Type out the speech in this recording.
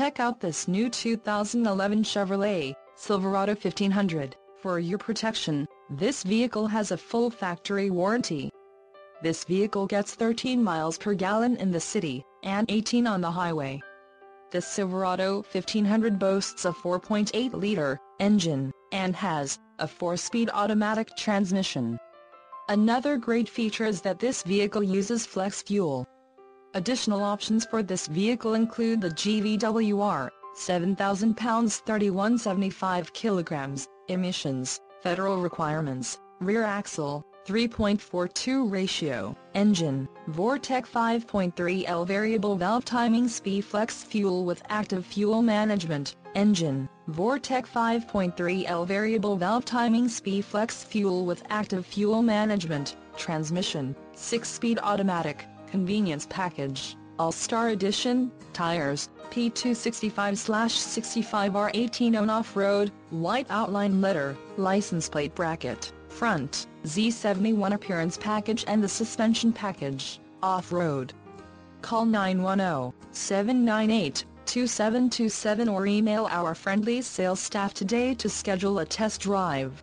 Check out this new 2011 Chevrolet Silverado 1500. For your protection, this vehicle has a full factory warranty. This vehicle gets 13 miles per gallon in the city, and 18 on the highway. The Silverado 1500 boasts a 4.8-liter engine, and has a 4-speed automatic transmission. Another great feature is that this vehicle uses flex fuel. Additional options for this vehicle include the GVWR, 7,000 pounds 3175 kilograms, emissions, federal requirements, rear axle, 3.42 ratio, engine, Vortec 5.3L variable valve timing SFI flex fuel with active fuel management, engine, Vortec 5.3L variable valve timing SFI flex fuel with active fuel management, transmission, 6-speed automatic, convenience package, All-Star Edition, tires, P265-65R18 on off-road, white outline letter, license plate bracket, front, Z71 appearance package and the suspension package, off-road. Call 910-798-2727 or email our friendly sales staff today to schedule a test drive.